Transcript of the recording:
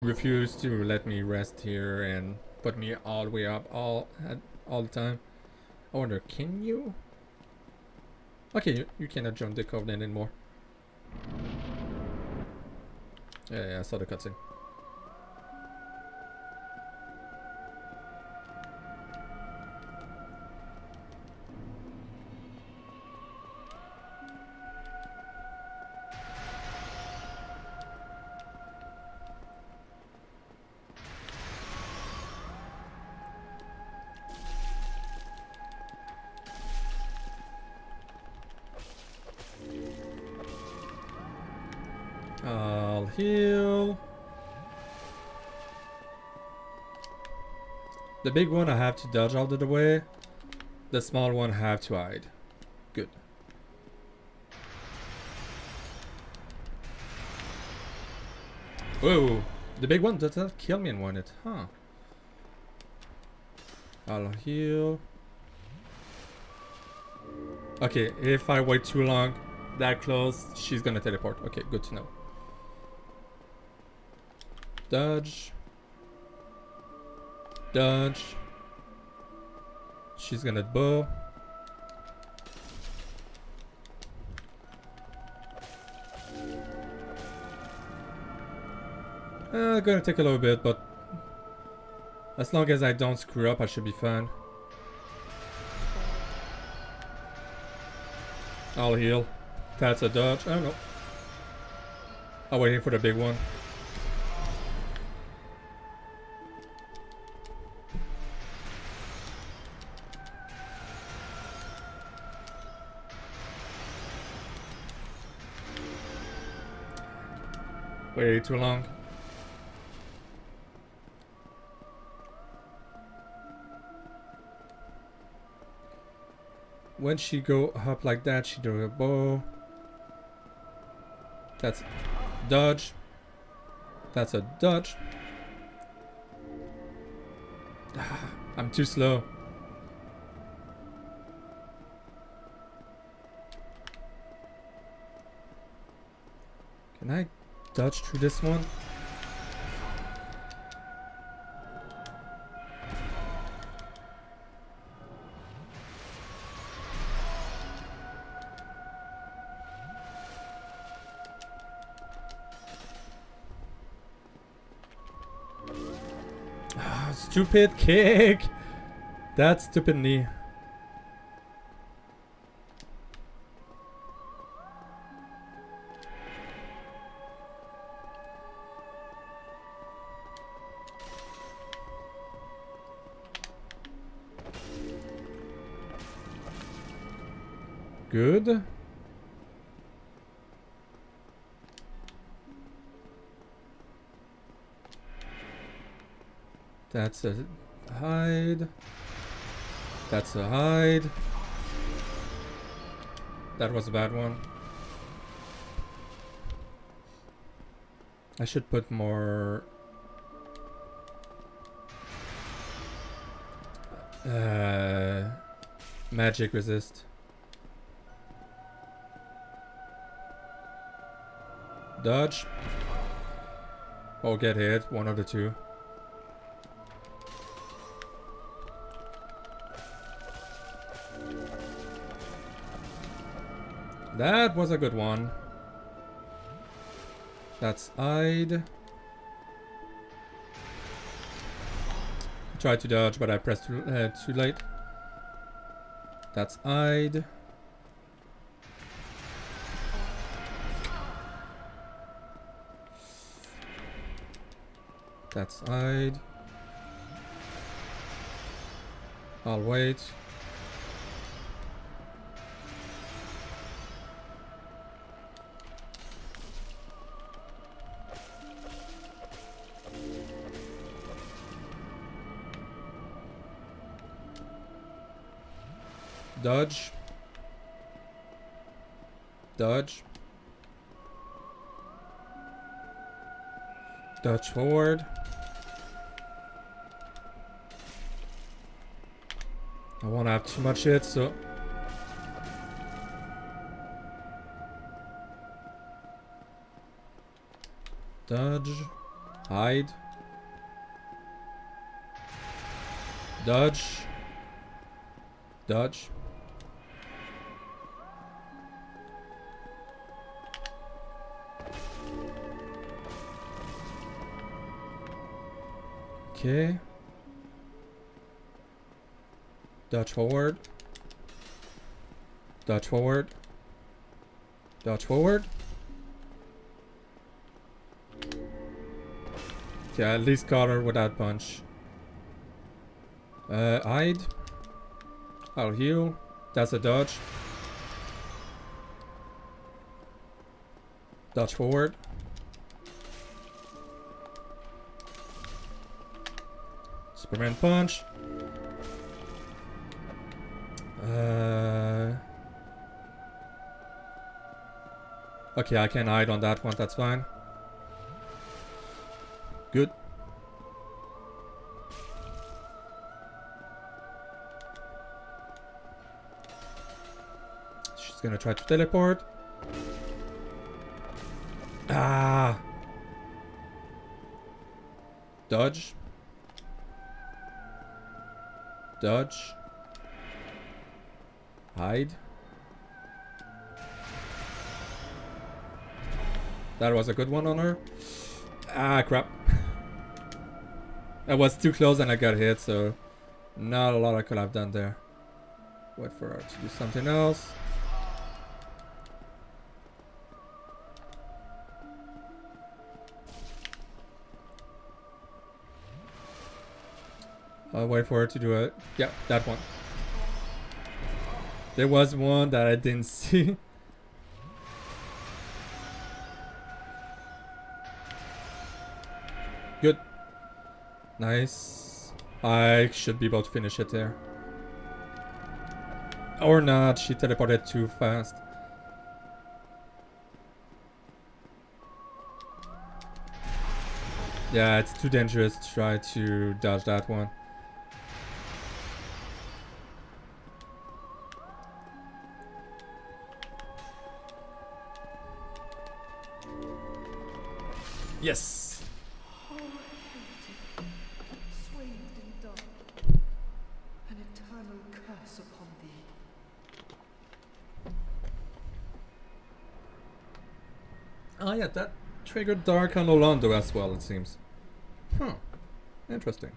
refused to let me rest here and put me all the way up all at, all the time. I wonder, can you? Okay, you, you cannot jump the covenant anymore. Yeah, yeah, I saw the cutscene. Heal. The big one I have to dodge out of the way. The small one I have to hide. Good. Whoa! The big one does not kill me in one hit, huh? I'll heal. Okay, if I wait too long, that close, she's gonna teleport. Okay, good to know. Dodge. Dodge. She's gonna bow. Uh, gonna take a little bit, but as long as I don't screw up, I should be fine. I'll heal. That's a dodge. I don't know. I'm waiting for the big one. Way too long. When she go up like that, she do a bow. That's dodge. That's a dodge. I'm too slow. Can I dodge through this one? Ah, stupid kick! That stupid knee. Good. That's a hide. That's a hide. That was a bad one. I should put more... Uh, magic resist. Dodge. Or get hit, one of the two. That was a good one. That's I'd. Tried to dodge, but I pressed too, uh, too late. That's I'd. That's I'd. I'll wait. Dodge. Dodge. Dodge forward. I won't have too much hit, so... Dodge. Hide. Dodge. Dodge. Okay. Dodge forward. Dodge forward. Dodge forward. Okay, at least caught her without punch. Uh, hide. I'll heal. That's a dodge. Dodge forward. Superman punch. Uh, okay, I can hide on that one, that's fine. Good. She's gonna try to teleport. Ah! Dodge. Dodge. Hide. That was a good one on her. Ah, crap. I was too close and I got hit, so not a lot I could have done there. Wait for her to do something else. I'll wait for her to do it. Yeah, that one. There was one that I didn't see. Good. Nice. I should be able to finish it there. Or not, she teleported too fast. Yeah, it's too dangerous to try to dodge that one. Yes. swathed in dark, an eternal curse upon thee. Oh yeah, that triggered Dark Anor Londo as well, it seems. Huh. Interesting.